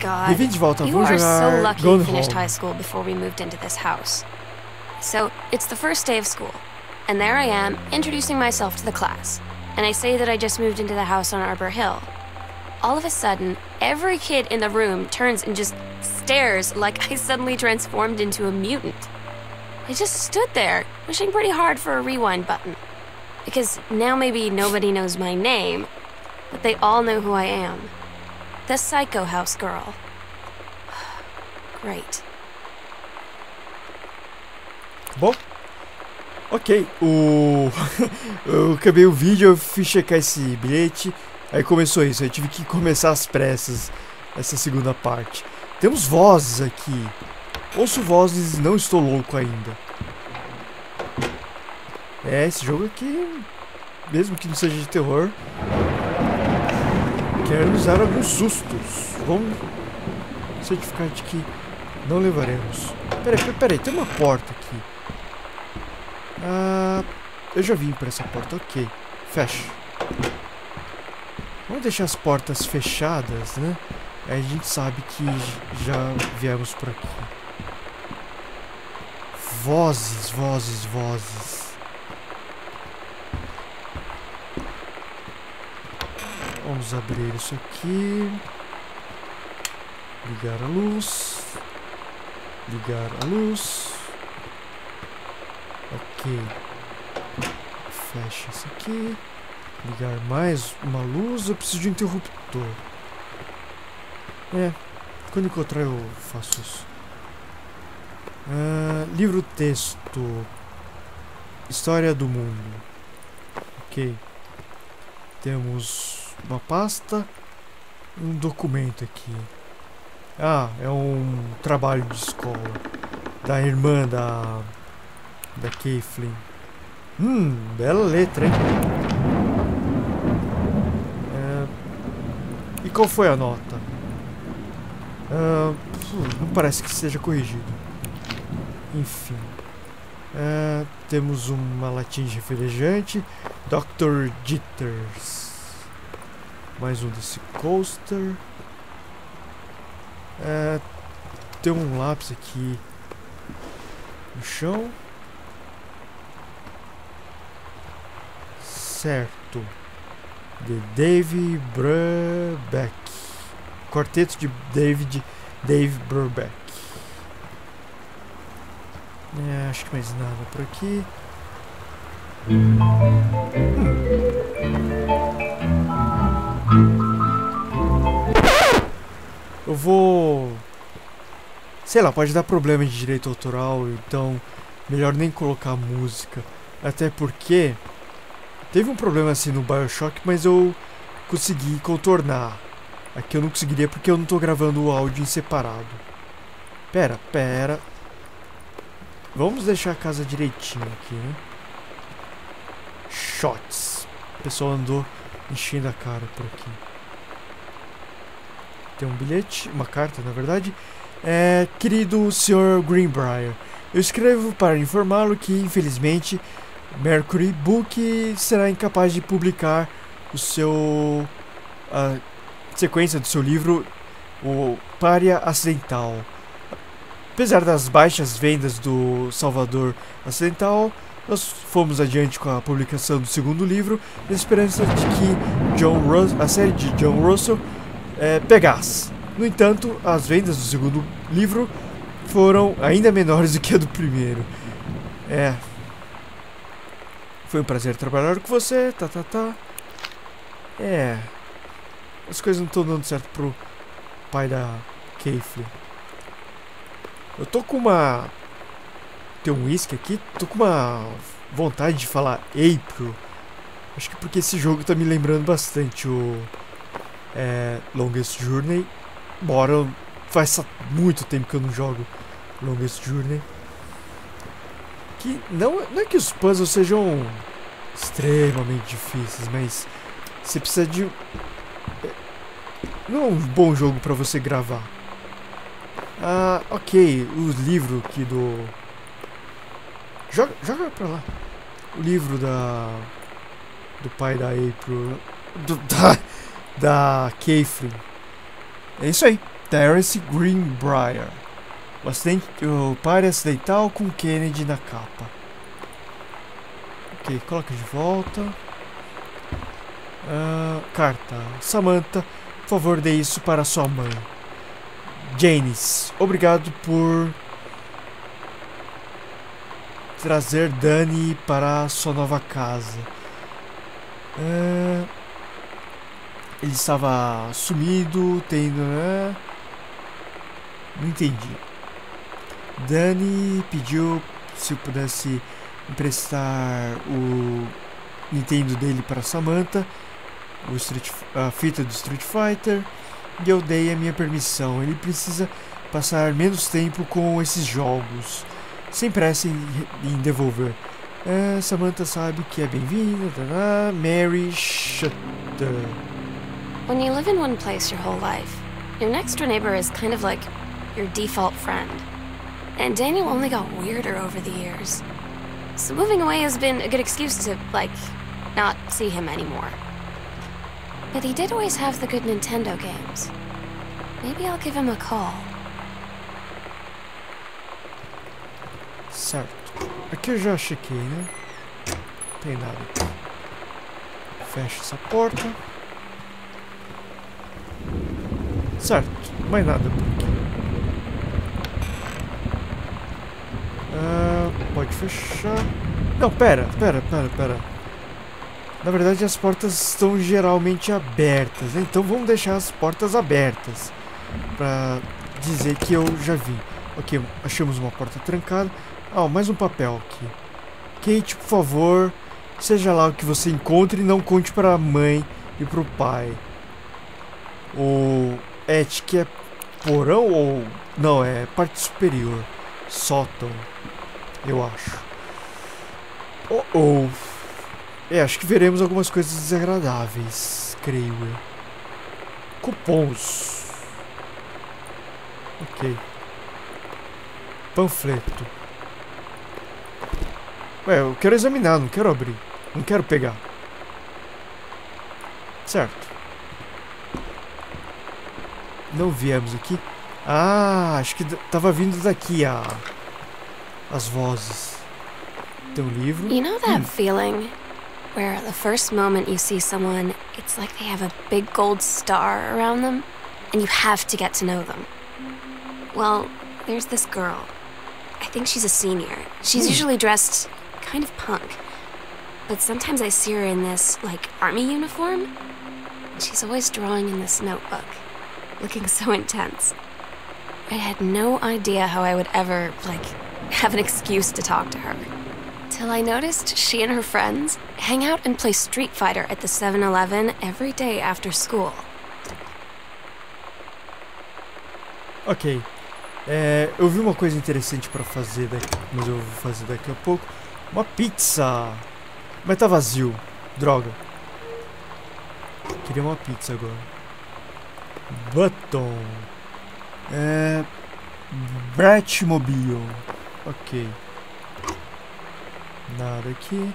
God. Bem-vindo de volta. You Vamos are so jogar lucky Gone you finished high school before we moved into this house. So, it's the first day of school, and there I am, introducing myself to the class. And I say that I just moved into the house on Arbor Hill. All of a sudden, every kid in the room turns and just stares like I suddenly transformed into a mutant. I just stood there, wishing pretty hard for a rewind button. Because now maybe nobody knows my name, but they all know who I am. The Psycho House Girl. Great. Bom, ok. O... eu acabei o vídeo, eu fui checar esse bilhete. Aí começou isso, aí tive que começar às pressas essa segunda parte. Temos vozes aqui. Ouço vozes, não estou louco ainda. É, esse jogo aqui, mesmo que não seja de terror, dar alguns sustos. Vamos certificar de que não levaremos. Peraí, peraí, peraí, tem uma porta aqui. Ah, eu já vim para essa porta, ok. Fecha. Vamos deixar as portas fechadas, né? Aí a gente sabe que já viemos por aqui. Vozes, vozes, vozes. Vamos abrir isso aqui. Ligar a luz. Ligar a luz. Ok. Fecha isso aqui. Ligar mais uma luz. Eu preciso de um interruptor. É. Quando encontrar eu faço isso. Ah, livro texto. História do mundo. Ok. Temos uma pasta um documento aqui. Ah, é um trabalho de escola. Da irmã da. Da Kathleen. Hum, bela letra, hein? É, E qual foi a nota? Pô, não parece que seja corrigido. Enfim. É, temos uma latinha de refrigerante. Dr. Jitters. Mais um desse coaster. É, tem um lápis aqui no chão. Certo. De Dave Brubeck. Quarteto de David Dave Brubeck. É, acho que mais nada por aqui. Eu vou. Sei lá, pode dar problema de direito autoral, então melhor nem colocar música. Até porque teve um problema assim no Bioshock, mas eu consegui contornar. Aqui eu não conseguiria porque eu não tô gravando o áudio em separado. Pera, pera. Vamos deixar a casa direitinho aqui, né? Shots. O pessoal andou enchendo a cara por aqui. Tem um bilhete, uma carta, na verdade. É, querido Sr. Greenbrier, eu escrevo para informá-lo que, infelizmente, Mercury Book será incapaz de publicar o seu a sequência do seu livro, o Pária Acidental. Apesar das baixas vendas do Salvador Acidental, nós fomos adiante com a publicação do segundo livro, na esperança de que John Rus a série de John Russell eh, pegasse. No entanto, as vendas do segundo livro foram ainda menores do que a do primeiro. É. Foi um prazer trabalhar com você, tá, tá, tá. É. As coisas não estão dando certo pro pai da Kayfley. Eu tô com uma. Tem um whisky aqui, tô com uma vontade de falar April. Acho que porque esse jogo tá me lembrando bastante o é, Longest Journey. Embora faz muito tempo que eu não jogo Longest Journey. Que não, não é que os puzzles sejam extremamente difíceis, mas você precisa de. é, Não é um bom jogo pra você gravar. Ah, ok, o livro aqui do. Joga, joga pra lá. O livro da. Do pai da April. Do, da. Da Kathleen. É isso aí. Terence Greenbrier. O, acidente, o pai acidental com Kennedy na capa. Ok, coloca de volta. Uh, carta. Samantha, por favor, dê isso para sua mãe. Janice, obrigado por trazer Dani para sua nova casa. Uh, ele estava sumido, tendo. Uh, não entendi. Dani pediu se pudesse emprestar o Nintendo dele para Samantha, o Street, a fita do Street Fighter, e eu dei a minha permissão. Ele precisa passar menos tempo com esses jogos, sem pressa em, em devolver. É, Samantha sabe que é bem-vinda. Mary Shutter. When you live in one place your whole life, your next door neighbor is kind of like your default friend. And Daniel only got weirder over the years. So moving away has been a good excuse to, like, not see him anymore. But he did always have the good Nintendo games. Maybe I'll give him a call. Certo. Aqui eu já chequei, né? Não tem nada. Fecha essa porta. Certo. Mais nada por aqui. Ah, pode fechar. Não, pera, pera, pera, pera. Na verdade, as portas estão geralmente abertas. Né? Então vamos deixar as portas abertas. Pra dizer que eu já vi. Ok, achamos uma porta trancada. Ah, mais um papel aqui. Kate, por favor, seja lá o que você encontre, não conte para a mãe e para o pai. Et, que é porão ou... Não, é parte superior. Sótão, eu acho. Oh, oh. É, acho que veremos algumas coisas desagradáveis, creio eu. Cupons. Ok. Panfleto. Ué, eu quero examinar, não quero abrir. Não quero pegar. Certo. Não viemos aqui. Ah, acho que tava vindo daqui a... As vozes. Tem um livro. You know that hum. feeling where the first moment you see someone, it's like they have a big gold star around them, and you have to get to know them. Well, there's this girl. I think she's a senior. She's hmm. usually dressed kind of punk. But sometimes I see her in this, like, army uniform. She's always drawing in this notebook, looking so intense. I had no idea how I would ever, like, have an excuse to talk to her. Till I noticed she and her friends hang out and play Street Fighter at the 7-Eleven every day after school. Ok. É, eu vi uma coisa interessante para fazer daqui, mas eu vou fazer daqui a pouco. Uma pizza! Mas tá vazio. Droga. Queria uma pizza agora. Button. É... Bratmobile. Ok. Nada aqui.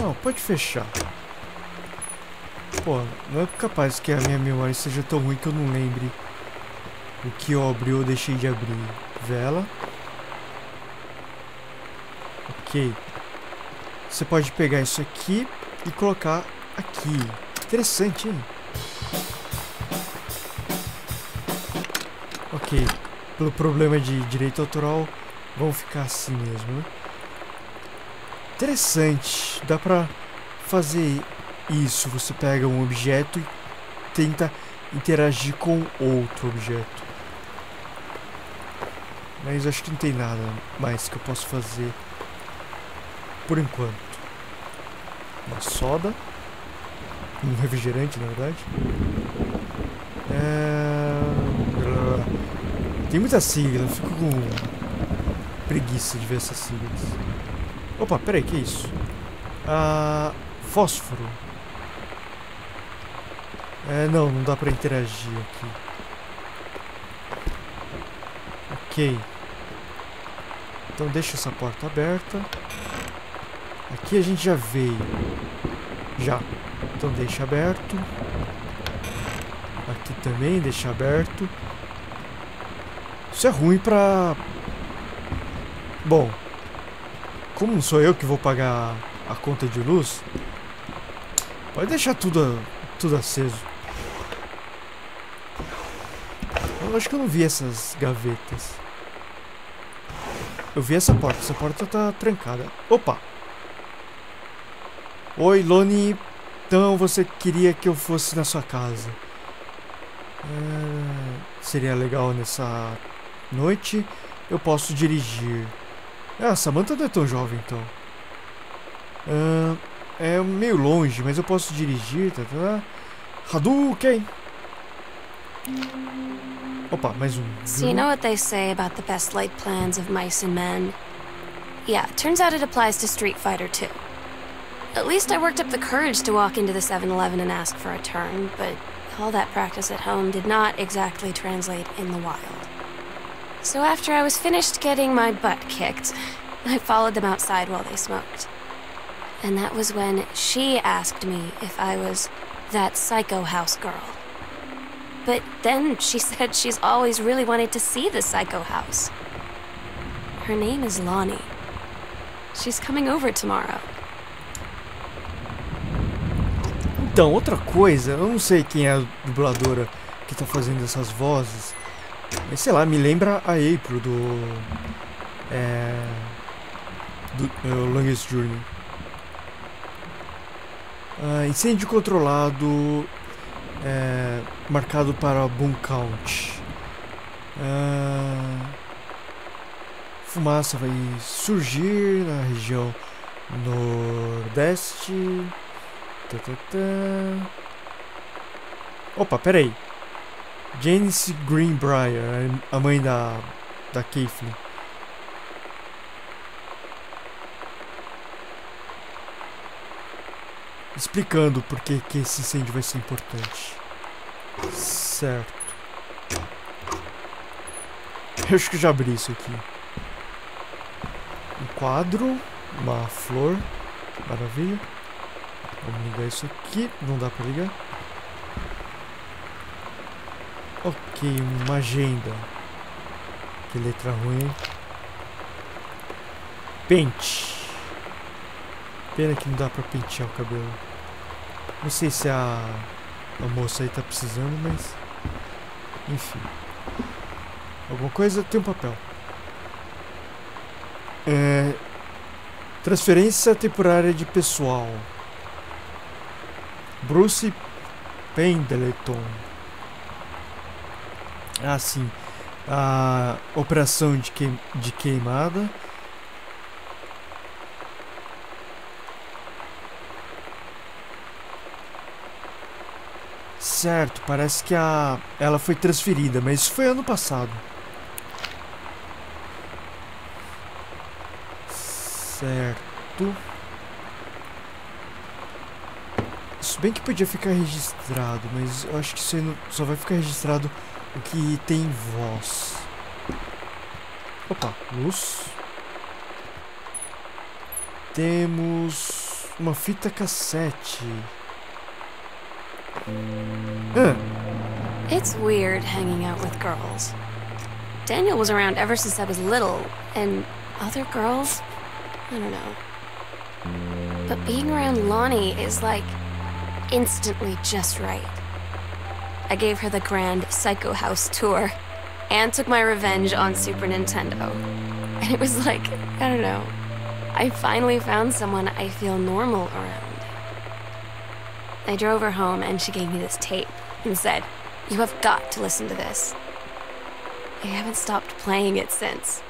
Não, pode fechar. Pô, não é capaz que a minha memória seja tão ruim que eu não lembre o que eu abri ou deixei de abrir. Vela. Ok. Você pode pegar isso aqui e colocar aqui. Interessante, hein? Pelo problema de direito autoral, vão ficar assim mesmo, né? Interessante. Dá pra fazer isso. Você pega um objeto e tenta interagir com outro objeto. Mas acho que não tem nada mais que eu posso fazer por enquanto. Uma soda. Um refrigerante, na verdade. É... Tem muita sigla, eu fico com preguiça de ver essas siglas. Opa, peraí, que é isso? Ah, fósforo. É, não, não dá pra interagir aqui. Ok. Então deixa essa porta aberta. Aqui a gente já veio. Já. Então deixa aberto. Aqui também, deixar aberto. Isso é ruim pra... Bom, como não sou eu que vou pagar a conta de luz, pode deixar tudo, tudo aceso. Eu acho que eu não vi essas gavetas. Eu vi essa porta, essa porta tá trancada. Opa! Oi, Loni. Então você queria que eu fosse na sua casa. É, seria legal nessa noite. Eu posso dirigir. Ah, Samantha não é tão jovem então. é meio longe, mas eu posso dirigir. Tá, tá. Hadouken! Opa, mais um. So you know what they say about the best laid plans of mice and men? Yeah, turns out it applies to Street Fighter too. At least I worked up the courage to walk into the 7-Eleven and ask for a turn, but all that practice at home did not exactly translate in the wild. So after I was finished getting my butt kicked, I followed them outside while they smoked. And that was when she asked me if I was that psycho house girl. But then she said she's always really wanted to see the psycho house. Her name is Lonnie. She's coming over tomorrow. Então, outra coisa, eu não sei quem é a dubladora que tá fazendo essas vozes, mas sei lá, me lembra a April do. É. do uh, Longest Journey. Uh, incêndio controlado, é, marcado para Boom Count. Uh, fumaça vai surgir na região nordeste. Tá, tá, tá. Opa, peraí. Janice Greenbrier, a mãe da, da Caitlyn. Explicando por que, que esse incêndio vai ser importante. Certo. Eu acho que já abri isso aqui. Um quadro, uma flor. Maravilha. Vamos ligar isso aqui. Não dá pra ligar. Ok, uma agenda. Que letra ruim. Pente. Pena que não dá pra pentear o cabelo. Não sei se a, a moça aí tá precisando, mas... Enfim. Alguma coisa tem um papel. É... Transferência temporária de pessoal. Bruce Pendleton. Ah, sim. A operação de, que, de queimada. Certo, parece que a ela foi transferida, mas isso foi ano passado. Certo. Se bem que podia ficar registrado, mas eu acho que isso não, só vai ficar registrado que tem voz. Opa, luz. Temos uma fita cassete. Ah. It's weird hanging out with girls. Daniel was around ever since I was little, and other girls? I don't know. But being around Lonnie is like instantly just right. I gave her the grand Psycho House tour and took my revenge on Super Nintendo. And it was like, I don't know, I finally found someone I feel normal around. I drove her home and she gave me this tape and said, You have got to listen to this. I haven't stopped playing it since.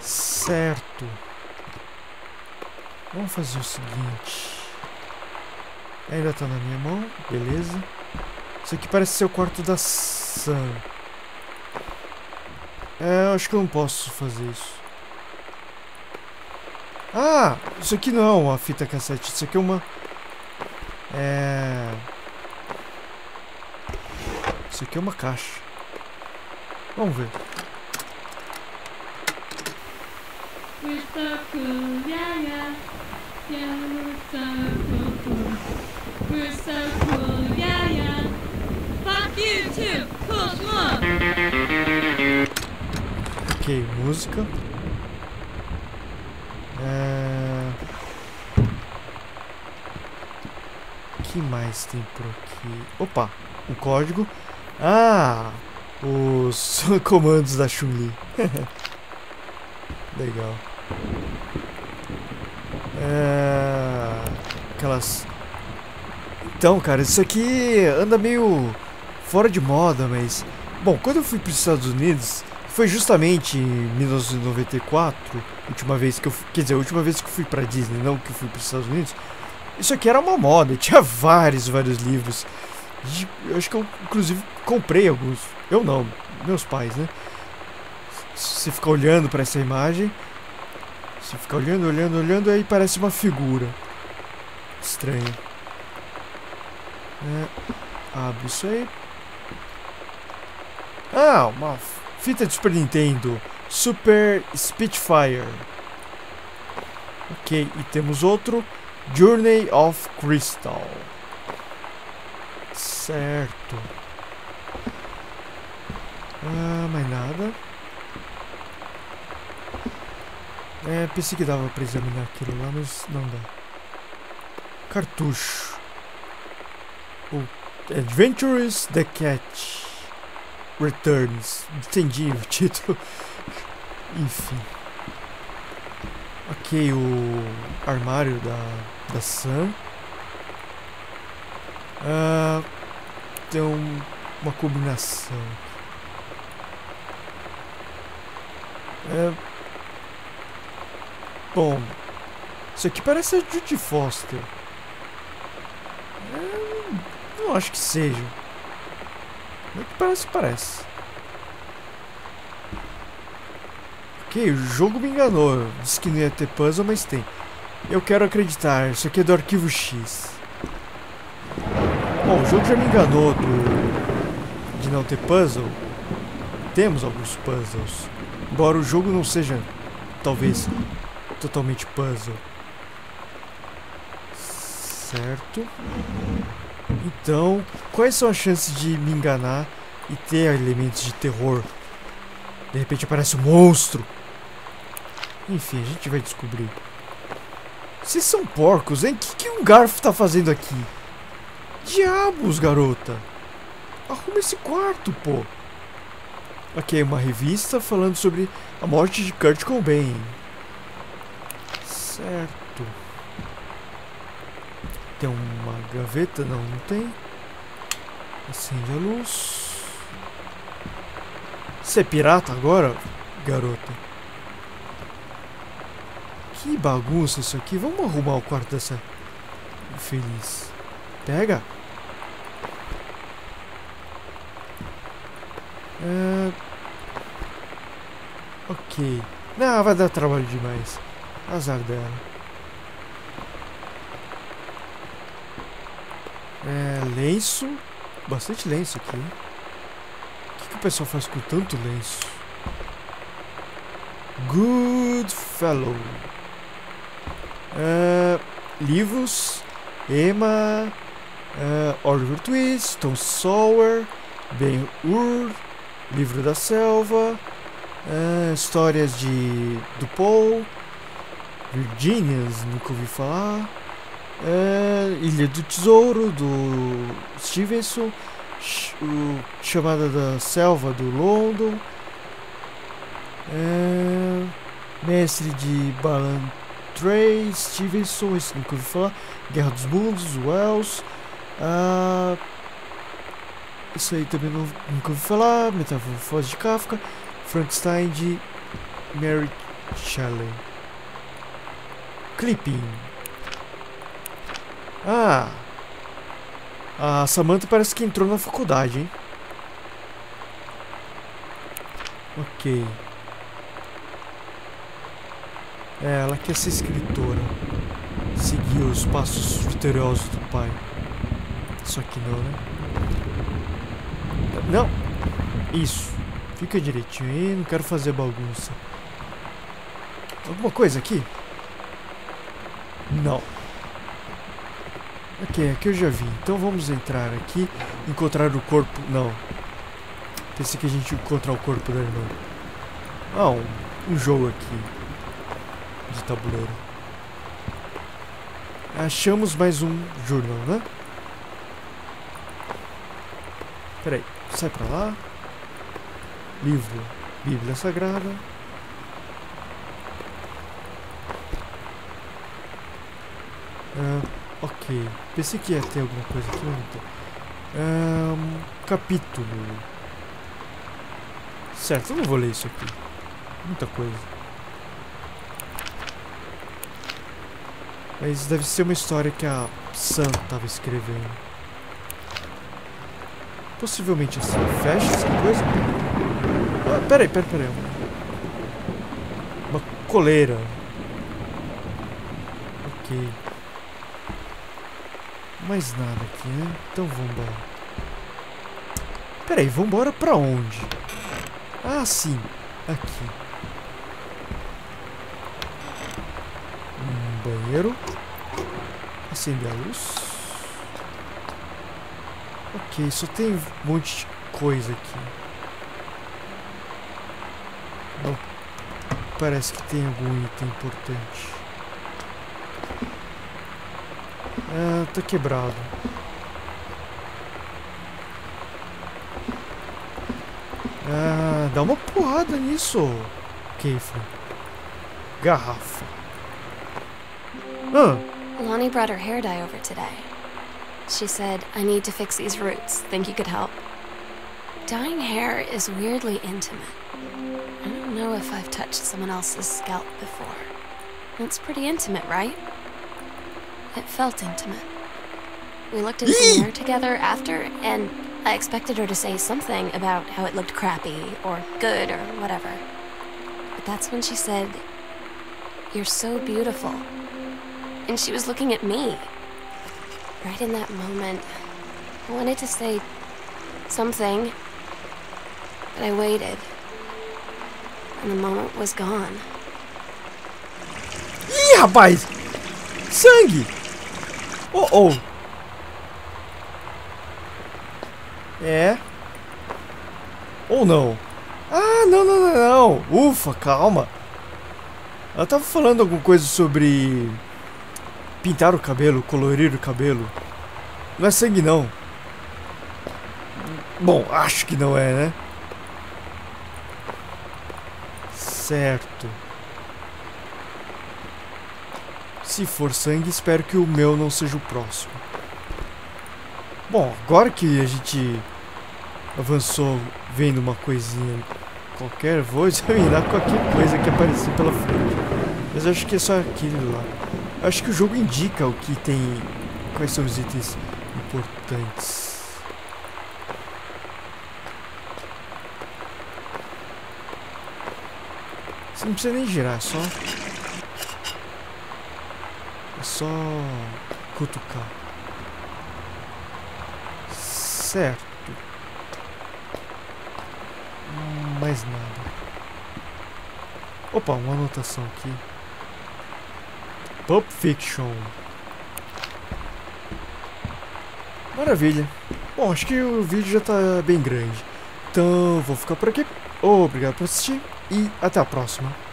Certo. Vamos fazer o seguinte. Ainda tá na minha mão, beleza. Isso aqui parece ser o quarto da Sam. É, eu acho que eu não posso fazer isso. Ah, isso aqui não é uma fita cassete, isso aqui é uma... É... Isso aqui é uma caixa. Vamos ver. Ok, música. É... O que mais tem por aqui? Opa, um código. Ah, os comandos da Chun-Li. Legal. É... Aquelas... Então, cara, isso aqui anda meio fora de moda, mas... Bom, quando eu fui para os Estados Unidos, foi justamente em 1994, última vez que eu... Quer dizer, a última vez que eu fui para Disney, não que eu fui para os Estados Unidos. Isso aqui era uma moda, tinha vários, vários livros. Eu acho que eu, inclusive, comprei alguns. Eu não, meus pais, né? Você fica olhando para essa imagem. Você fica olhando, olhando, olhando, aí parece uma figura. Estranho. É, abre isso aí. Ah, uma fita de Super Nintendo. Super Spitfire. Ok, e temos outro. Journey of Crystal. Certo. Ah, mais nada. É, pensei que dava pra examinar aquilo lá, mas não dá. Cartucho. O Adventures the Cat Returns. Entendi o título. Enfim. Ok, o armário da, da Sam. Ah, tem um, uma combinação. É, bom, isso aqui parece a Judy Foster. É, não acho que seja. Mas parece que parece. Ok, o jogo me enganou. Disse que não ia ter puzzle, mas tem. Eu quero acreditar. Isso aqui é do arquivo X. Bom, o jogo já me enganou do... de não ter puzzle. Temos alguns puzzles. Embora o jogo não seja, talvez, totalmente puzzle. Certo. Então, quais são as chances de me enganar e ter elementos de terror? De repente aparece um monstro. Enfim, a gente vai descobrir. Vocês são porcos, hein? O que, que um garfo tá fazendo aqui? Diabos, garota! Arruma esse quarto, pô! Ok, uma revista falando sobre a morte de Kurt Cobain. Certo. Tem uma gaveta? Não, não tem. Acende a luz. Você é pirata agora, garota? Que bagunça isso aqui. Vamos arrumar o quarto dessa infeliz. Pega. É... Ok. Não, vai dar trabalho demais. Azar dela. É, lenço. Bastante lenço aqui. O que, que o pessoal faz com tanto lenço? Good fellow. É, livros. Emma. É, Oliver Twist. Tom Sawyer. Ben Hur. Livro da Selva. É, histórias de do Paul. Virginias, nunca ouvi falar. É, Ilha do Tesouro, do Stevenson. O Chamada da Selva, do London. É, mestre de Balan Trey, Stevenson, esse nunca ouvi falar. Guerra dos Mundos, Wells. Ah, isso aí também não, nunca ouvi falar. Metamorfose de Kafka. Frankenstein de Mary Shelley. Clipping. Ah. A Samantha parece que entrou na faculdade, hein? Ok. É, ela quer ser escritora. Seguir os passos vitoriosos do pai. Só que não, né? Não! Isso. Fica direitinho aí, não quero fazer bagunça. Alguma coisa aqui? Não. Ok, aqui eu já vi. Então vamos entrar aqui, encontrar o corpo... Não. Pensei que a gente ia encontrar o corpo da irmã. Ah, um, um jogo aqui. De tabuleiro. Achamos mais um jornal, né? Peraí, sai pra lá. Livro. Bíblia Sagrada. Ah, ok. Pensei que ia ter alguma coisa aqui, mas não tem. Um capítulo. Certo, eu não vou ler isso aqui. Muita coisa. Mas deve ser uma história que a Sam estava escrevendo. Possivelmente assim. Fecha essa coisa. Ah, peraí, peraí, peraí. Uma coleira. Ok. Mais nada aqui, né? Então vambora. Peraí, vambora pra onde? Ah, sim. Aqui. Um banheiro. Acender a luz. Ok, só tem um monte de coisa aqui. Não parece que tem algum item importante. Ah, tá quebrado. Ah, dá uma porrada nisso, Keifra. Garrafa. Ah, Lonnie brought her hair dye over today. She said, I need to fix these roots. Think you could help? Dyeing hair is weirdly intimate. I don't know if I've touched someone else's scalp before. It's pretty intimate, right? It felt intimate. We looked in the mirror together after, and I expected her to say something about how it looked crappy or good or whatever. But that's when she said, You're so beautiful. And she was looking at me. Right in that moment, I wanted to say something, but I waited. And the moment was gone. Ih, rapaz! Sangue! Oh, oh! É. Ou não? Ah, não, não, não, não. Ufa, calma. Ela tava falando alguma coisa sobre pintar o cabelo, colorir o cabelo. Não é sangue, não. Bom, acho que não é, né? Certo. Se for sangue, espero que o meu não seja o próximo. Bom, agora que a gente avançou vendo uma coisinha qualquer, vou examinar qualquer coisa que aparecer pela frente. Mas acho que é só aquele lá. Acho que o jogo indica o que tem. Quais são os itens importantes. Você não precisa nem girar, só. Só. cutucar. Certo. Mais nada. Opa, uma anotação aqui. Pulp Fiction. Maravilha. Bom, acho que o vídeo já tá bem grande. Então, vou ficar por aqui. Obrigado por assistir e até a próxima.